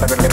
hasta perder.